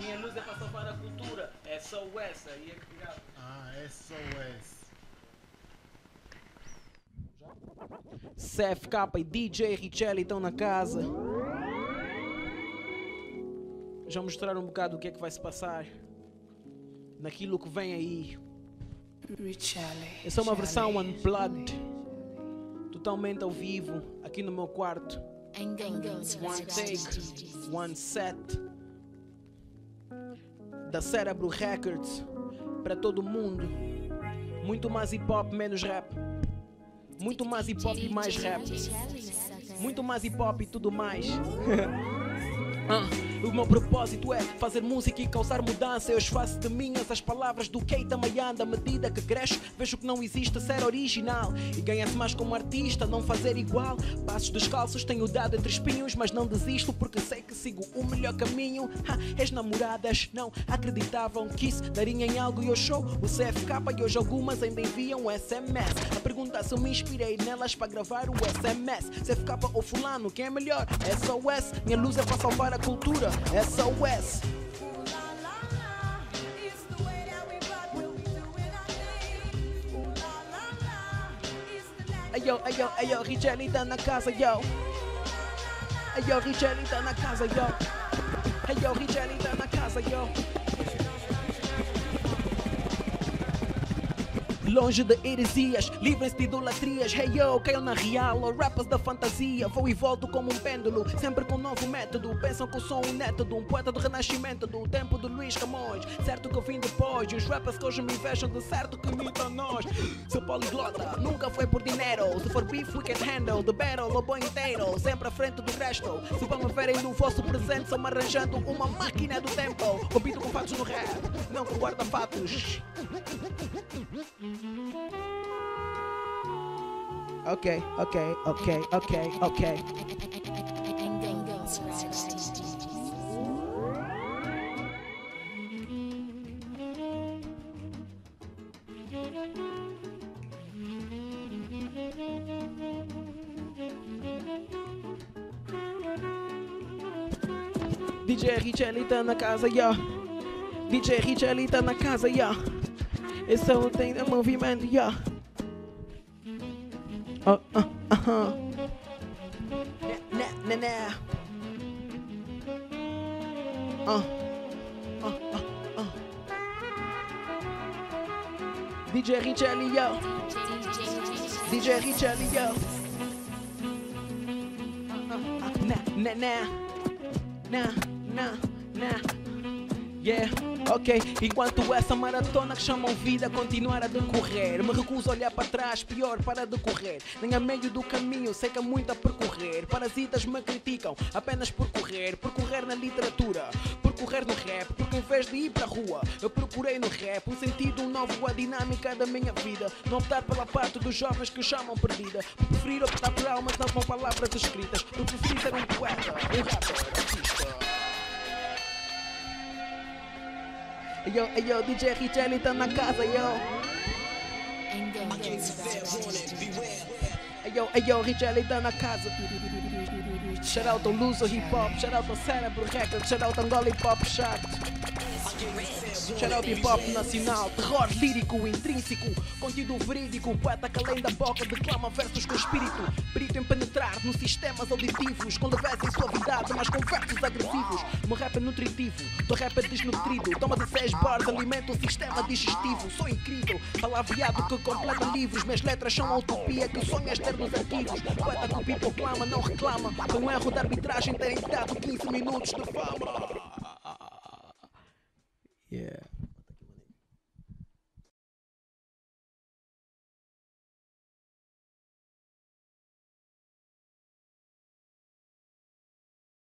minha luz é para salvar a cultura. É só essa. E é que grava. Ah, SOS. CFK e DJ Richelli estão na casa. Já mostrar um bocado o que é que vai se passar naquilo que vem aí. Essa é uma versão unplugged, totalmente ao vivo, aqui no meu quarto. One take, one set. Da Cerebro Records para todo mundo. Muito mais hip hop, menos rap. Muito mais hip hop e mais rap. Muito mais hip hop e tudo mais. Ah, o meu propósito é fazer música e causar mudança. Eu esfaço de minhas as palavras do Keita Mayanda. À medida que cresço, vejo que não existe ser original. E ganha-se mais como artista, não fazer igual. Passos descalços tenho dado entre espinhos, mas não desisto porque sei que sigo o melhor caminho. As namoradas não acreditavam que isso daria em algo e eu show o CFK e hoje algumas ainda enviam SMS. A pergunta se eu me inspirei nelas para gravar o SMS. CFK ou fulano, quem é melhor? SOS, minha luz é para salvar a cultura. SOS. Ayo, ayo, ayo, Richelli tá na casa, yo. Ayo, Richelli tá na casa, yo. Ayo, Richelli tá na casa, yo. Longe de heresias, livrem-se de idolatrias. Hey yo, caiam na real, ou rappers da fantasia. Vou e volto como um pêndulo, sempre com um novo método. Pensam que eu sou um neto de um poeta do renascimento, do tempo de Luís Camões. Certo que eu vim depois, e os rappers que hoje me invejam, de certo que imitam nós. Sou poliglota, nunca foi por dinheiro. Se for beef, we can handle the battle, o bom inteiro. Sempre à frente do resto. Se vão me verem no vosso presente, me arranjando uma máquina do tempo. Compito com fatos no rap, não com guarda-fatos. Ok, ok, ok, ok, ok. DJ Richelli tá na casa, yo. DJ Richelli tá na casa, yo. Esse é o tem de movimento, yo. Oh, uh, uh -huh. Na, na, na. Uh. Uh, uh, uh. DJ Richelli, yo. DJ Richelli, yo. Uh, uh, na, na, na. Na, na, na. Yeah, ok. Enquanto essa maratona que chamam vida continuar a decorrer, me recuso a olhar para trás, pior para decorrer. Nem a meio do caminho, sei que há muito a percorrer. Parasitas me criticam apenas por correr, por correr na literatura, por correr no rap, porque em vez de ir para a rua, eu procurei no rap um sentido novo, a dinâmica da minha vida. Não optar pela parte dos jovens que chamam perdida, preferir optar por almas, não com palavras escritas, por preferir ser um poeta, um rapper, Yo, yo, DJ Richelli tá na casa, yo. Yo, yo, Richelli tá na casa. Shout out ao Luso Hip Hop, shout out ao Cérebro Records, shout out ao Angola Hip Hop Chart. Shout out hip hop nacional, terror lírico, intrínseco, conteúdo verídico, poeta que além da boca declama versos com espírito, perito em penetrar nos sistemas auditivos, com leveza e suavidade, mas com versos agressivos. Meu rap é nutritivo, teu rap é desnutrido, toma de 6 bars, alimenta o sistema digestivo. Sou incrível, palavreado que completa livros, minhas letras são a utopia que sonhas ter nos arquivos. Poeta que o clama, não reclama, foi um erro de arbitragem terem dado 15 minutos de fama. Yeah.